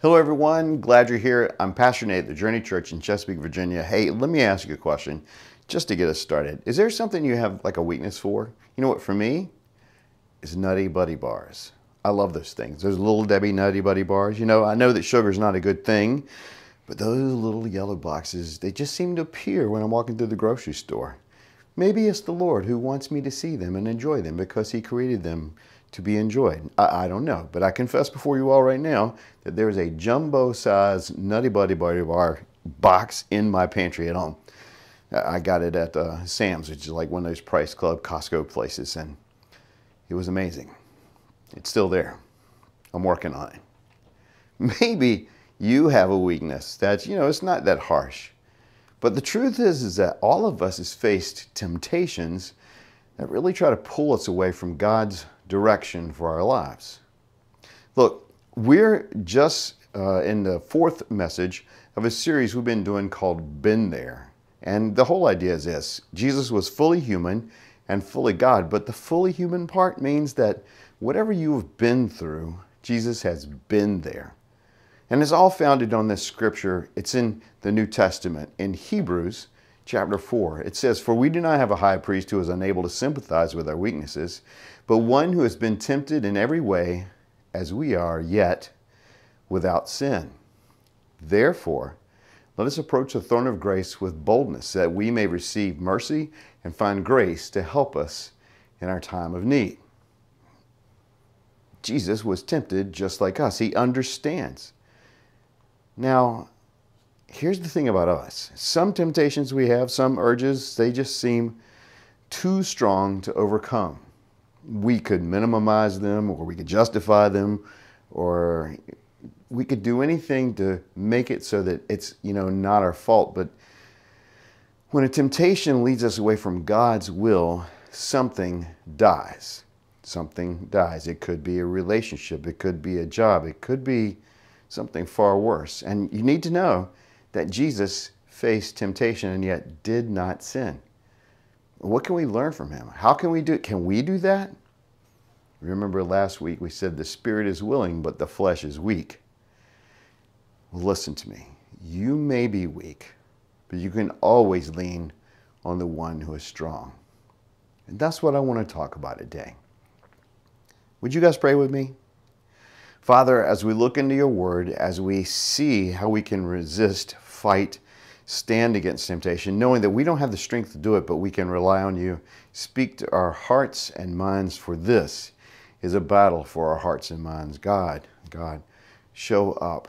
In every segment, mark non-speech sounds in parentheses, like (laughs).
Hello, everyone. Glad you're here. I'm Pastor Nate at the Journey Church in Chesapeake, Virginia. Hey, let me ask you a question just to get us started. Is there something you have like a weakness for? You know what, for me, is Nutty Buddy bars. I love those things. Those little Debbie Nutty Buddy bars. You know, I know that sugar's not a good thing, but those little yellow boxes, they just seem to appear when I'm walking through the grocery store. Maybe it's the Lord who wants me to see them and enjoy them because He created them to be enjoyed. I, I, don't know, but I confess before you all right now that there is a jumbo size Nutty Buddy Buddy Bar box in my pantry at home. I got it at uh, Sam's, which is like one of those Price Club Costco places, and it was amazing. It's still there. I'm working on it. Maybe you have a weakness that's, you know, it's not that harsh. But the truth is, is that all of us has faced temptations that really try to pull us away from God's direction for our lives. Look, we're just uh, in the fourth message of a series we've been doing called Been There. And the whole idea is this Jesus was fully human and fully God, but the fully human part means that whatever you've been through, Jesus has been there. And it's all founded on this scripture. It's in the New Testament. In Hebrews chapter 4, it says, For we do not have a high priest who is unable to sympathize with our weaknesses, but one who has been tempted in every way as we are, yet without sin. Therefore, let us approach the throne of grace with boldness that we may receive mercy and find grace to help us in our time of need. Jesus was tempted just like us. He understands. Now, here's the thing about us. Some temptations we have, some urges, they just seem too strong to overcome. We could minimize them, or we could justify them, or we could do anything to make it so that it's you know not our fault. But when a temptation leads us away from God's will something dies. Something dies. It could be a relationship. It could be a job. It could be something far worse. And you need to know that Jesus faced temptation and yet did not sin what can we learn from him how can we do it can we do that remember last week we said the spirit is willing but the flesh is weak listen to me. You may be weak, but you can always lean on the one who is strong. And that's what I want to talk about today. Would you guys pray with me? Father, as we look into your word, as we see how we can resist, fight, stand against temptation, knowing that we don't have the strength to do it, but we can rely on you, speak to our hearts and minds, for this is a battle for our hearts and minds. God, God, show up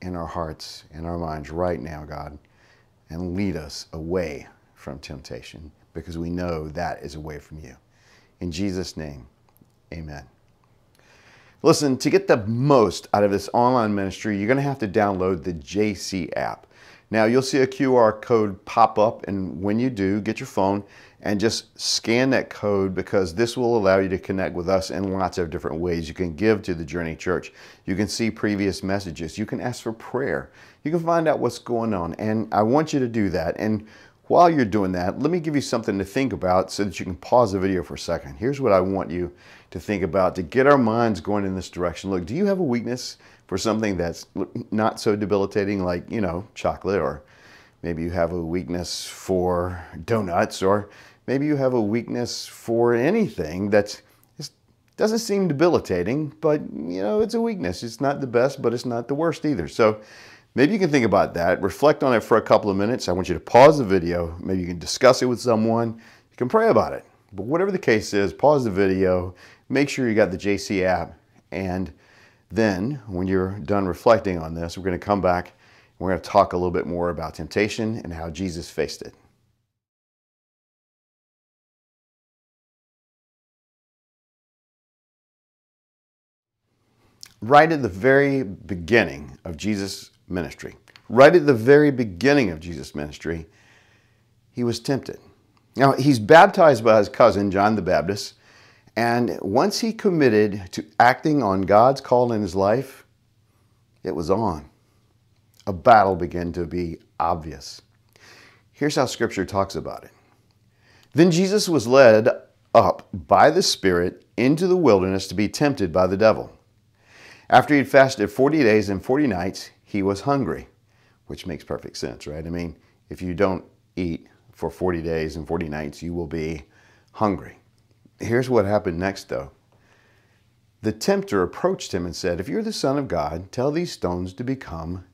in our hearts and our minds right now, God, and lead us away from temptation because we know that is away from you. In Jesus' name, amen. Listen, to get the most out of this online ministry, you're going to have to download the JC app. Now, you'll see a QR code pop up, and when you do, get your phone and just scan that code because this will allow you to connect with us in lots of different ways. You can give to the Journey Church. You can see previous messages. You can ask for prayer. You can find out what's going on. And I want you to do that. And while you're doing that, let me give you something to think about so that you can pause the video for a second. Here's what I want you to think about to get our minds going in this direction. Look, do you have a weakness for something that's not so debilitating like, you know, chocolate or maybe you have a weakness for donuts or Maybe you have a weakness for anything that doesn't seem debilitating, but you know, it's a weakness. It's not the best, but it's not the worst either. So maybe you can think about that, reflect on it for a couple of minutes. I want you to pause the video. Maybe you can discuss it with someone. You can pray about it. But whatever the case is, pause the video, make sure you got the JC app, and then when you're done reflecting on this, we're going to come back and we're going to talk a little bit more about temptation and how Jesus faced it. right at the very beginning of Jesus' ministry, right at the very beginning of Jesus' ministry, he was tempted. Now, he's baptized by his cousin, John the Baptist, and once he committed to acting on God's call in his life, it was on. A battle began to be obvious. Here's how scripture talks about it. Then Jesus was led up by the Spirit into the wilderness to be tempted by the devil. After he'd fasted 40 days and 40 nights, he was hungry, which makes perfect sense, right? I mean, if you don't eat for 40 days and 40 nights, you will be hungry. Here's what happened next, though. The tempter approached him and said, If you're the Son of God, tell these stones to become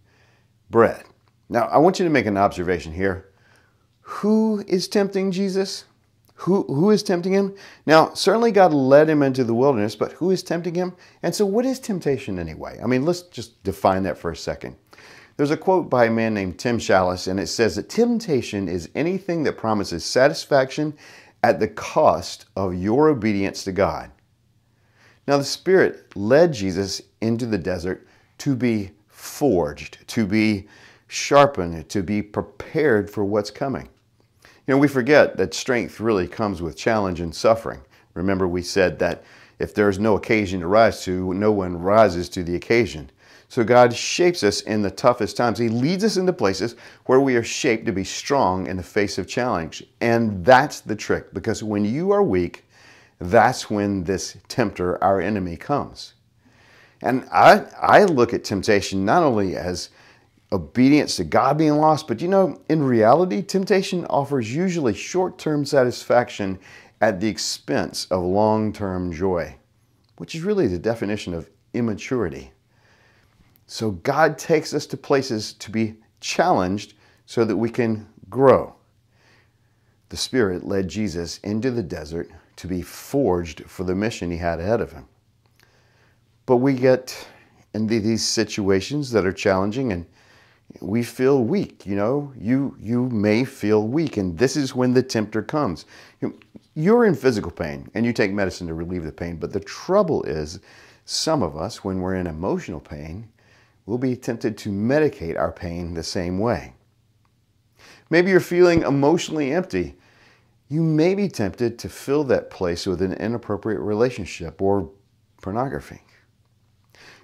bread. Now, I want you to make an observation here. Who is tempting Jesus? Who, who is tempting him? Now, certainly God led him into the wilderness, but who is tempting him? And so, what is temptation anyway? I mean, let's just define that for a second. There's a quote by a man named Tim Challies, and it says that temptation is anything that promises satisfaction at the cost of your obedience to God. Now, the Spirit led Jesus into the desert to be forged, to be sharpened, to be prepared for what's coming. You know, we forget that strength really comes with challenge and suffering. Remember, we said that if there's no occasion to rise to, no one rises to the occasion. So God shapes us in the toughest times. He leads us into places where we are shaped to be strong in the face of challenge. And that's the trick because when you are weak, that's when this tempter, our enemy, comes. And I, I look at temptation not only as obedience to God being lost, but you know, in reality, temptation offers usually short term satisfaction at the expense of long term joy, which is really the definition of immaturity. So God takes us to places to be challenged so that we can grow. The Spirit led Jesus into the desert to be forged for the mission he had ahead of him. But we get into these situations that are challenging and we feel weak, you know. You you may feel weak and this is when the tempter comes. You're in physical pain and you take medicine to relieve the pain, but the trouble is some of us when we're in emotional pain, we'll be tempted to medicate our pain the same way. Maybe you're feeling emotionally empty you may be tempted to fill that place with an inappropriate relationship or pornography.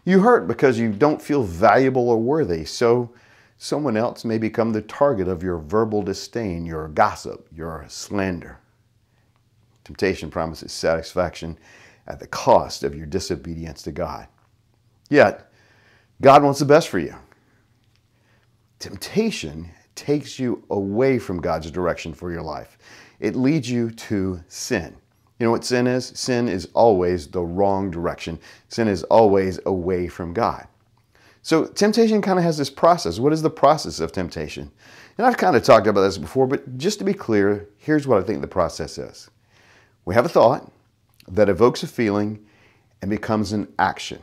You hurt because you don't feel valuable or worthy, so someone else may become the target of your verbal disdain, your gossip, your slander. Temptation promises satisfaction at the cost of your disobedience to God. Yet, God wants the best for you. Temptation takes you away from God's direction for your life it leads you to sin. You know what sin is? Sin is always the wrong direction. Sin is always away from God. So temptation kind of has this process. What is the process of temptation? And I've kind of talked about this before, but just to be clear, here's what I think the process is. We have a thought that evokes a feeling and becomes an action.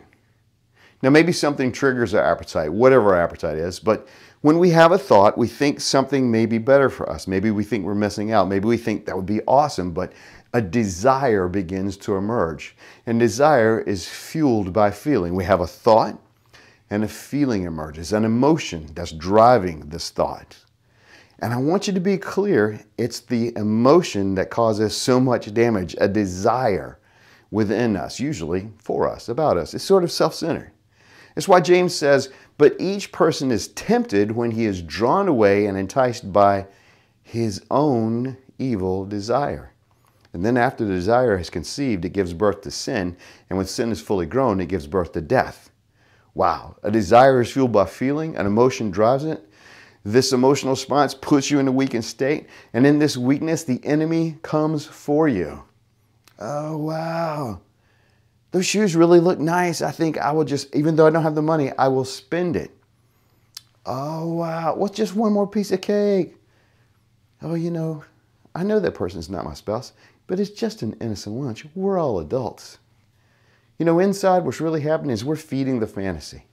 Now, maybe something triggers our appetite, whatever our appetite is, but when we have a thought, we think something may be better for us. Maybe we think we're missing out. Maybe we think that would be awesome, but a desire begins to emerge. And desire is fueled by feeling. We have a thought, and a feeling emerges, an emotion that's driving this thought. And I want you to be clear it's the emotion that causes so much damage, a desire within us, usually for us, about us. It's sort of self centered. It's why James says, But each person is tempted when he is drawn away and enticed by his own evil desire. And then, after the desire is conceived, it gives birth to sin. And when sin is fully grown, it gives birth to death. Wow. A desire is fueled by feeling, an emotion drives it. This emotional response puts you in a weakened state. And in this weakness, the enemy comes for you. Oh, wow those shoes really look nice. I think I will just, even though I don't have the money, I will spend it. Oh, wow. What's just one more piece of cake? Oh, you know, I know that person's not my spouse, but it's just an innocent lunch. We're all adults. You know, inside, what's really happening is we're feeding the fantasy.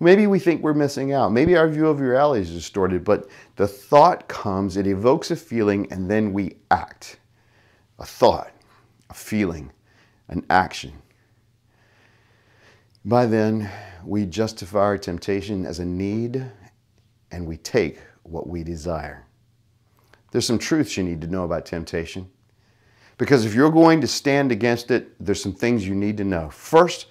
Maybe we think we're missing out. Maybe our view of reality is distorted, but the thought comes, it evokes a feeling, and then we act. A thought, a feeling, an action. By then, we justify our temptation as a need and we take what we desire. There's some truths you need to know about temptation. Because if you're going to stand against it, there's some things you need to know. First,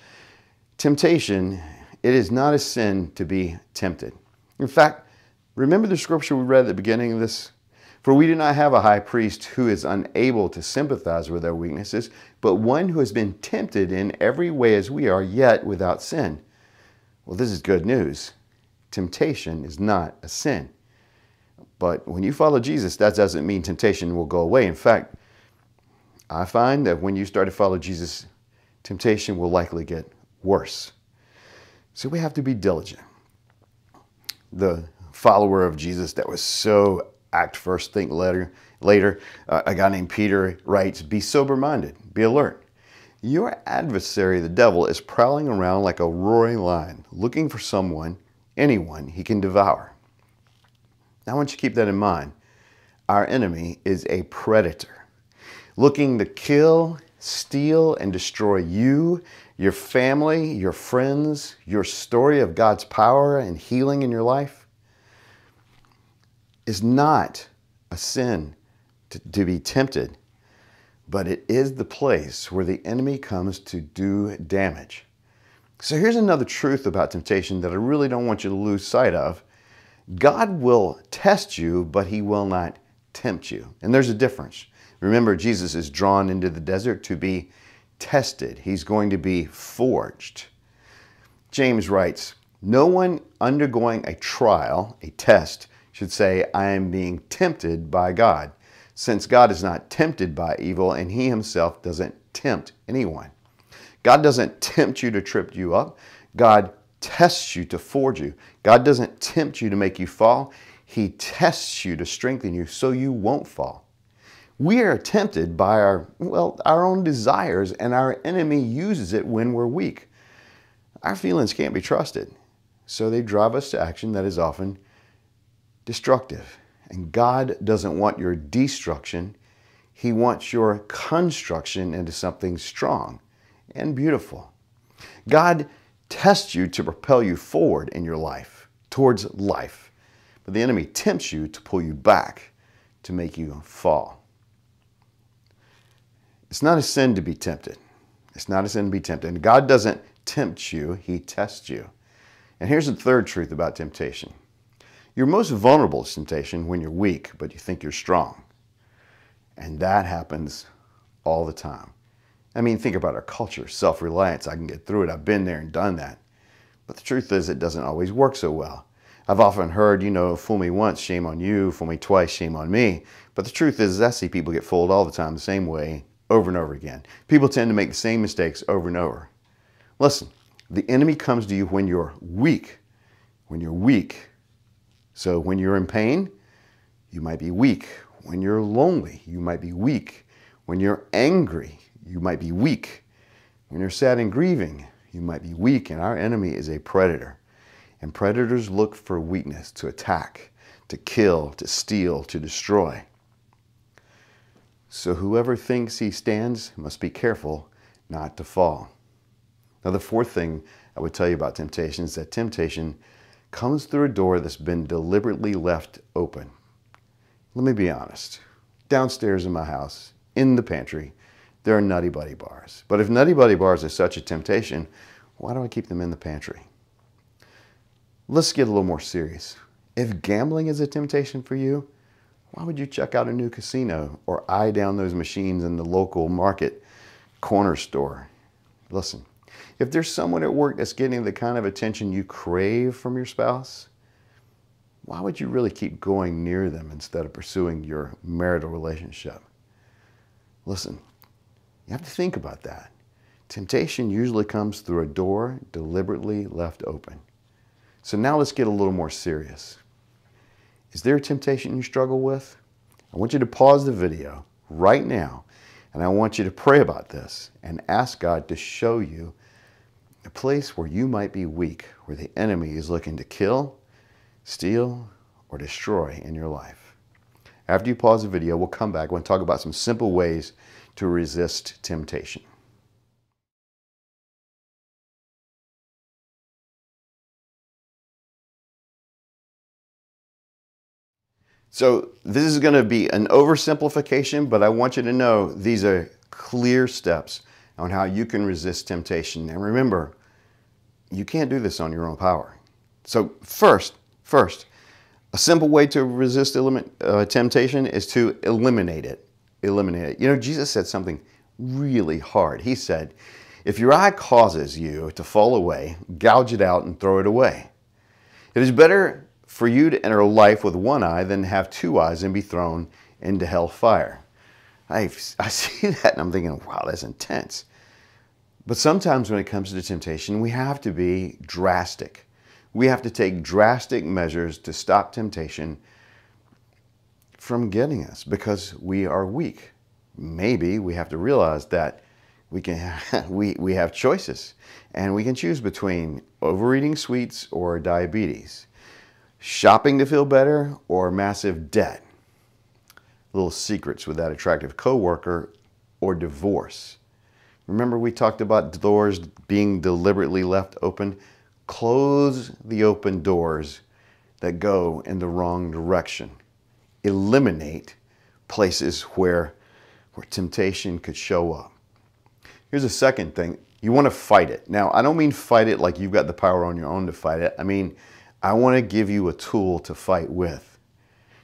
temptation, it is not a sin to be tempted. In fact, remember the scripture we read at the beginning of this for we do not have a high priest who is unable to sympathize with our weaknesses, but one who has been tempted in every way as we are, yet without sin. Well, this is good news. Temptation is not a sin. But when you follow Jesus, that doesn't mean temptation will go away. In fact, I find that when you start to follow Jesus, temptation will likely get worse. So we have to be diligent. The follower of Jesus that was so act first, think later, later uh, a guy named Peter writes, Be sober minded, be alert. Your adversary, the devil, is prowling around like a roaring lion, looking for someone, anyone he can devour. Now, I want you to keep that in mind. Our enemy is a predator, looking to kill, steal, and destroy you, your family, your friends, your story of God's power and healing in your life. Is not a sin to, to be tempted but it is the place where the enemy comes to do damage. So here's another truth about temptation that I really don't want you to lose sight of. God will test you, but he will not tempt you. And there's a difference. Remember, Jesus is drawn into the desert to be tested. He's going to be forged. James writes, no one undergoing a trial, a test, should say, I am being tempted by God since God is not tempted by evil and he himself doesn't tempt anyone. God doesn't tempt you to trip you up. God tests you to forge you. God doesn't tempt you to make you fall. He tests you to strengthen you so you won't fall. We are tempted by our, well, our own desires and our enemy uses it when we're weak. Our feelings can't be trusted, so they drive us to action that is often destructive. And God doesn't want your destruction, He wants your construction into something strong and beautiful. God tests you to propel you forward in your life, towards life. But the enemy tempts you to pull you back, to make you fall. It's not a sin to be tempted. It's not a sin to be tempted. And God doesn't tempt you, He tests you. And here's the third truth about temptation you're most vulnerable to temptation when you're weak, but you think you're strong. And that happens all the time. I mean, think about our culture, self reliance. I can get through it. I've been there and done that. But the truth is, it doesn't always work so well. I've often heard, you know, fool me once, shame on you, fool me twice, shame on me. But the truth is, I see people get fooled all the time the same way, over and over again. People tend to make the same mistakes over and over. Listen, the enemy comes to you when you're weak. When you're weak, so when you're in pain, you might be weak. When you're lonely, you might be weak. When you're angry, you might be weak. When you're sad and grieving, you might be weak. And our enemy is a predator. And predators look for weakness to attack, to kill, to steal, to destroy. So whoever thinks he stands must be careful not to fall. Now, the fourth thing I would tell you about temptation is that temptation comes through a door that's been deliberately left open. Let me be honest. Downstairs in my house, in the pantry, there are Nutty Buddy bars. But if Nutty Buddy bars are such a temptation, why do I keep them in the pantry? Let's get a little more serious. If gambling is a temptation for you, why would you check out a new casino or eye down those machines in the local market corner store? Listen, if there's someone at work that's getting the kind of attention you crave from your spouse, why would you really keep going near them instead of pursuing your marital relationship? Listen, you have to think about that. Temptation usually comes through a door deliberately left open. So now let's get a little more serious. Is there a temptation you struggle with? I want you to pause the video right now and I want you to pray about this and ask God to show you a place where you might be weak, where the enemy is looking to kill, steal, or destroy in your life. After you pause the video, we'll come back. We'll talk about some simple ways to resist temptation. So this is going to be an oversimplification, but I want you to know these are clear steps on how you can resist temptation. And remember, you can't do this on your own power. So first, first, a simple way to resist uh, temptation is to eliminate it. Eliminate it. You know, Jesus said something really hard. He said, If your eye causes you to fall away, gouge it out and throw it away. It is better for you to enter life with one eye than have two eyes and be thrown into hell fire. I, (laughs) I see that and I'm thinking, wow, that's intense. But sometimes when it comes to temptation, we have to be drastic. We have to take drastic measures to stop temptation from getting us because we are weak. Maybe we have to realize that we can (laughs) we, we have choices and we can choose between overeating sweets or diabetes, shopping to feel better or massive debt, little secrets with that attractive coworker or divorce. Remember we talked about doors being deliberately left open? Close the open doors that go in the wrong direction eliminate places where, where temptation could show up. Here's a second thing. You want to fight it. Now, I don't mean fight it like you've got the power on your own to fight it. I mean, I want to give you a tool to fight with.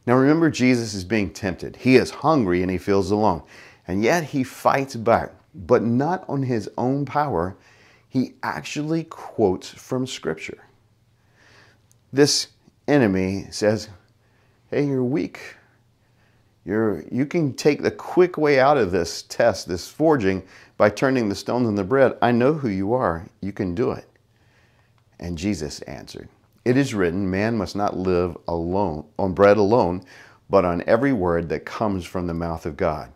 Now, remember, Jesus is being tempted. He is hungry and he feels alone. And yet he fights back, but not on his own power. He actually quotes from Scripture. This enemy says, hey, you're weak. You're, you can take the quick way out of this test, this forging, by turning the stones into bread. I know who you are. You can do it. And Jesus answered, It is written, man must not live alone on bread alone, but on every word that comes from the mouth of God.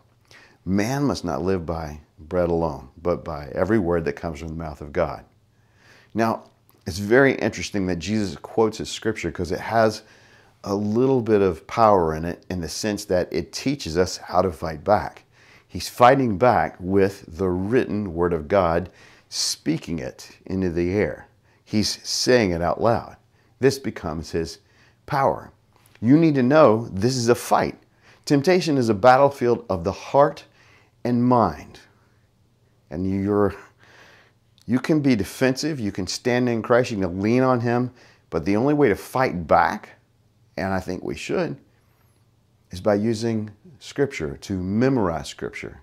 Man must not live by bread alone, but by every word that comes from the mouth of God. Now, it's very interesting that Jesus quotes a scripture because it has a little bit of power in it in the sense that it teaches us how to fight back. He's fighting back with the written word of God, speaking it into the air. He's saying it out loud. This becomes his power. You need to know this is a fight. Temptation is a battlefield of the heart and mind. And you're you can be defensive, you can stand in Christ, you can lean on him, but the only way to fight back and I think we should, is by using Scripture to memorize Scripture.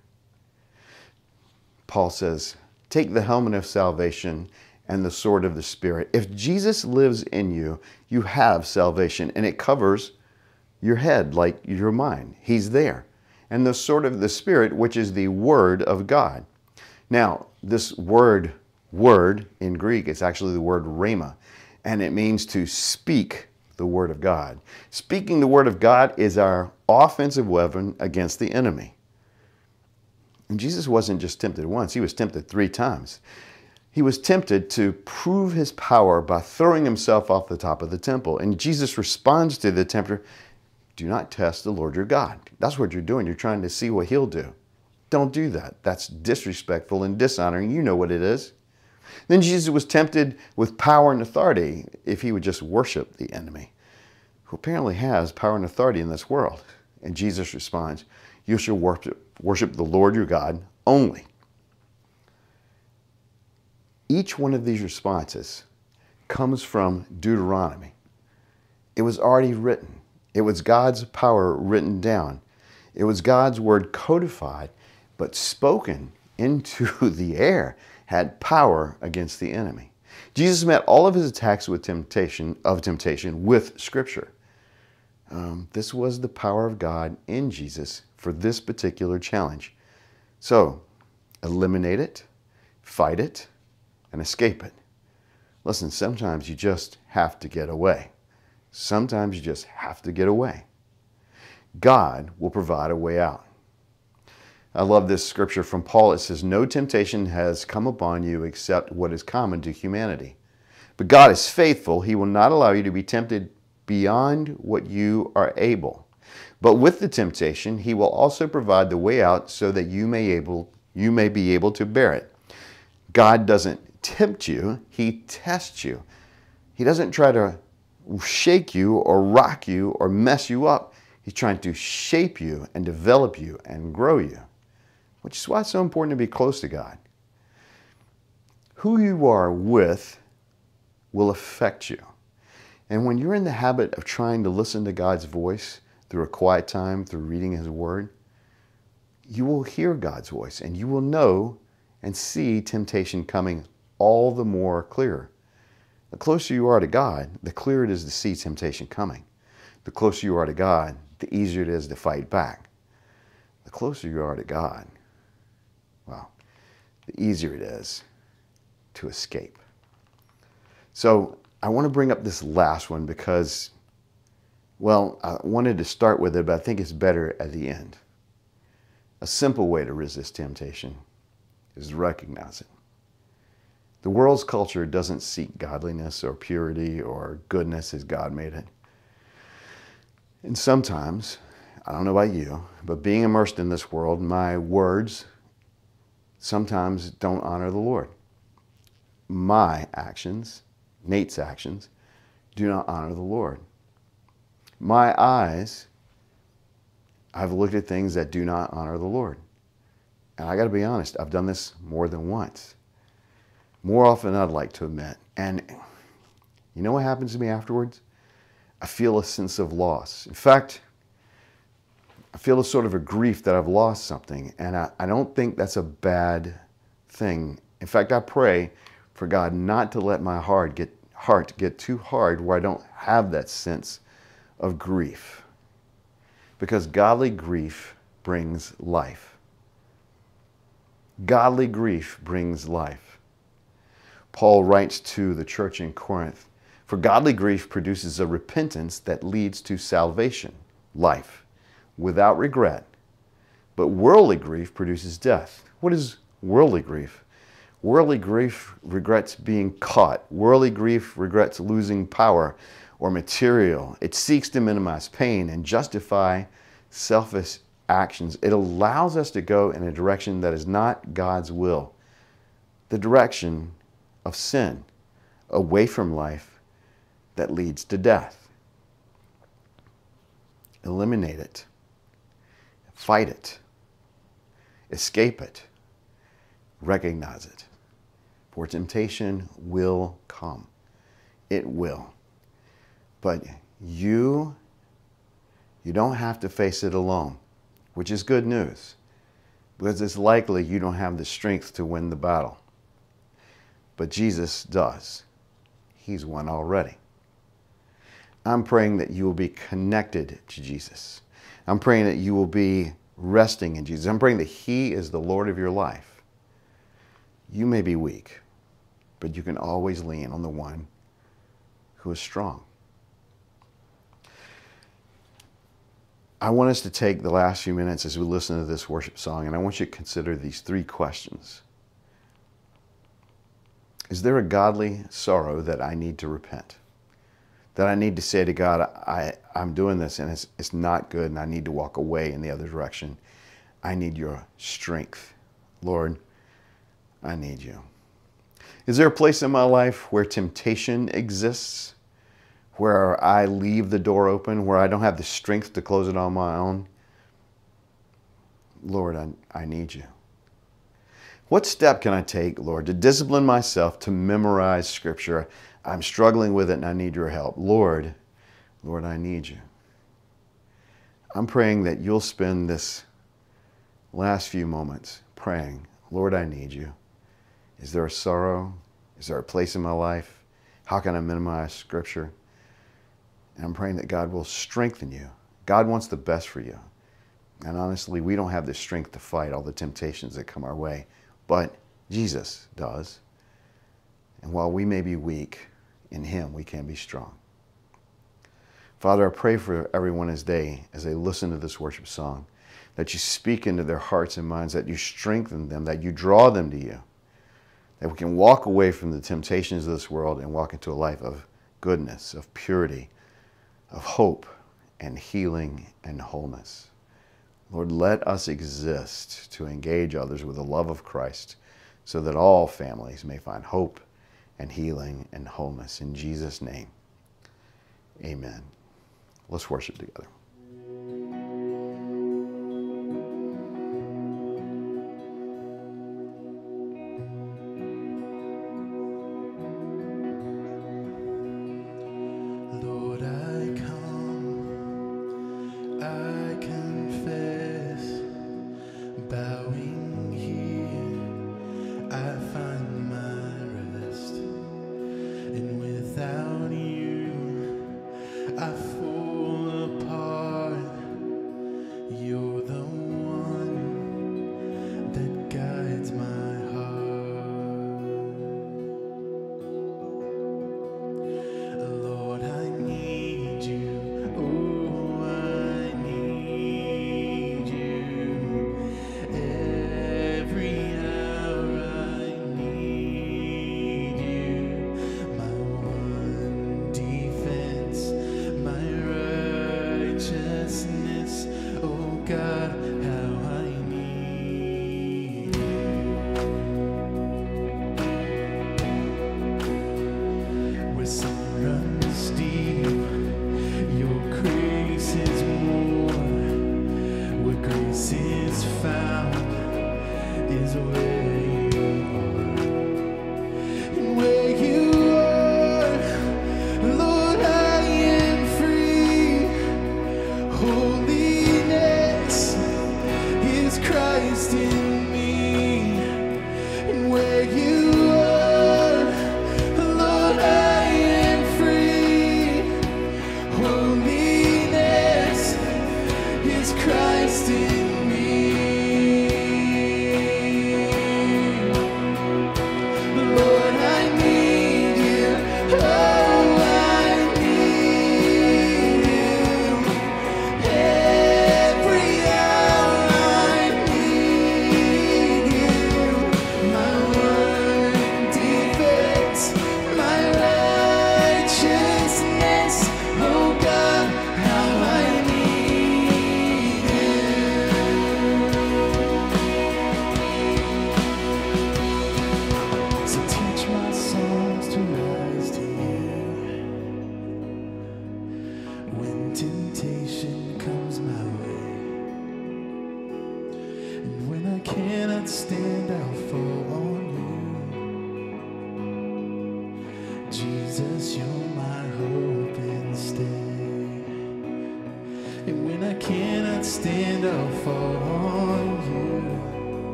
Paul says, Take the helmet of salvation and the sword of the Spirit. If Jesus lives in you, you have salvation, and it covers your head like your mind. He's there. And the sword of the Spirit, which is the Word of God. Now, this word, word in Greek, is actually the word rhema, and it means to speak the Word of God. Speaking the Word of God is our offensive weapon against the enemy. And Jesus wasn't just tempted once, he was tempted three times. He was tempted to prove his power by throwing himself off the top of the temple. And Jesus responds to the tempter Do not test the Lord your God. That's what you're doing. You're trying to see what he'll do. Don't do that. That's disrespectful and dishonoring. You know what it is. Then Jesus was tempted with power and authority if he would just worship the enemy, who apparently has power and authority in this world. And Jesus responds, You shall worship, worship the Lord your God only. Each one of these responses comes from Deuteronomy. It was already written. It was God's power written down. It was God's word codified, but spoken into (laughs) the air had power against the enemy. Jesus met all of his attacks with temptation of temptation with Scripture. Um, this was the power of God in Jesus for this particular challenge. So, eliminate it, fight it, and escape it. Listen, sometimes you just have to get away. Sometimes you just have to get away. God will provide a way out. I love this scripture from Paul. It says, No temptation has come upon you except what is common to humanity. But God is faithful. He will not allow you to be tempted beyond what you are able. But with the temptation, he will also provide the way out so that you may able you may be able to bear it. God doesn't tempt you, he tests you. He doesn't try to shake you or rock you or mess you up. He's trying to shape you and develop you and grow you which is why it's so important to be close to God. Who you are with will affect you. And when you're in the habit of trying to listen to God's voice through a quiet time, through reading His Word, you will hear God's voice and you will know and see temptation coming all the more clear. The closer you are to God, the clearer it is to see temptation coming. The closer you are to God, the easier it is to fight back. The closer you are to God, well, the easier it is to escape. So I want to bring up this last one because, well, I wanted to start with it, but I think it's better at the end. A simple way to resist temptation is to recognize it. The world's culture doesn't seek godliness or purity or goodness as God made it. And sometimes, I don't know about you, but being immersed in this world, my words sometimes don't honor the Lord. My actions, Nate's actions, do not honor the Lord. My eyes, I've looked at things that do not honor the Lord. And I got to be honest, I've done this more than once. More often I'd like to admit. And you know what happens to me afterwards? I feel a sense of loss. In fact, I feel a sort of a grief that I've lost something. And I, I don't think that's a bad thing. In fact, I pray for God not to let my heart get, heart get too hard where I don't have that sense of grief. Because godly grief brings life. Godly grief brings life. Paul writes to the church in Corinth For godly grief produces a repentance that leads to salvation, life, without regret. But worldly grief produces death. What is worldly grief? Worldly grief regrets being caught. Worldly grief regrets losing power or material. It seeks to minimize pain and justify selfish actions. It allows us to go in a direction that is not God's will, the direction of sin, away from life that leads to death. Eliminate it, fight it, escape it, recognize it. For temptation will come. It will. But you you don't have to face it alone which is good news because it's likely you don't have the strength to win the battle. But Jesus does. He's won already. I'm praying that you will be connected to Jesus. I'm praying that you will be resting in Jesus. I'm praying that He is the Lord of your life. You may be weak, but you can always lean on the one who is strong. I want us to take the last few minutes as we listen to this worship song, and I want you to consider these three questions. Is there a godly sorrow that I need to repent? That I need to say to God, I, I'm doing this and it's, it's not good and I need to walk away in the other direction. I need your strength. Lord, I need you. Is there a place in my life where temptation exists? where I leave the door open, where I don't have the strength to close it on my own. Lord, I, I need you. What step can I take, Lord, to discipline myself to memorize Scripture? I'm struggling with it and I need your help. Lord, Lord, I need you. I'm praying that you'll spend this last few moments praying, Lord, I need you. Is there a sorrow? Is there a place in my life? How can I minimize Scripture? And I'm praying that God will strengthen you. God wants the best for you. And honestly, we don't have the strength to fight all the temptations that come our way, but Jesus does. And while we may be weak, in Him we can be strong. Father, I pray for everyone as they, as they listen to this worship song, that you speak into their hearts and minds, that you strengthen them, that you draw them to you, that we can walk away from the temptations of this world and walk into a life of goodness, of purity, of hope and healing and wholeness. Lord, let us exist to engage others with the love of Christ so that all families may find hope and healing and wholeness. In Jesus' name, amen. Let's worship together.